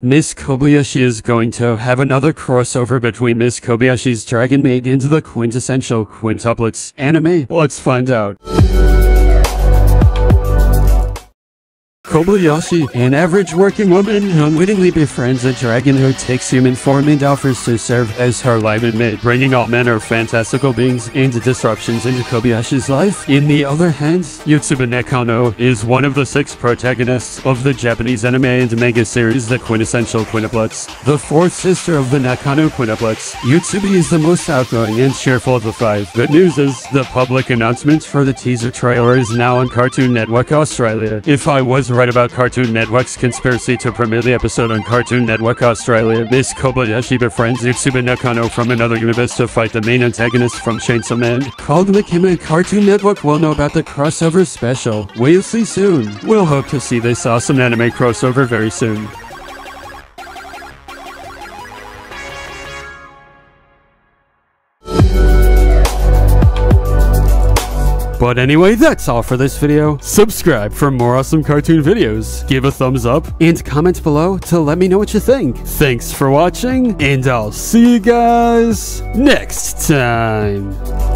Miss Kobayashi is going to have another crossover between Miss Kobayashi's Dragon Maid and the quintessential quintuplets anime. Let's find out. Kobayashi, an average working woman, unwittingly befriends a dragon who takes human form and offers to serve as her live mate, bringing all manner of fantastical beings and disruptions into Kobayashi's life. In the other hand, Yotsuba Nakano is one of the six protagonists of the Japanese anime and manga series The Quintessential Quintuplets. The fourth sister of the Nakano Quintuplets, Yotsuba is the most outgoing and cheerful of the five. Good news is, the public announcement for the teaser trailer is now on Cartoon Network Australia. If I was right about Cartoon Network's conspiracy to premiere the episode on Cartoon Network Australia. Miss Kobayashi befriends Yotsuba Nakano from another universe to fight the main antagonist from Chainsaw Man. Called Makima, Cartoon Network will know about the crossover special. We'll see soon. We'll hope to see this awesome anime crossover very soon. But anyway, that's all for this video. Subscribe for more awesome cartoon videos. Give a thumbs up and comment below to let me know what you think. Thanks for watching, and I'll see you guys next time.